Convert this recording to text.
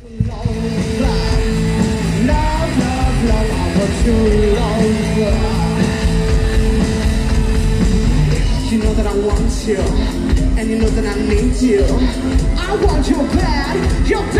You know that I want you, and you know that I need you. I want you bad.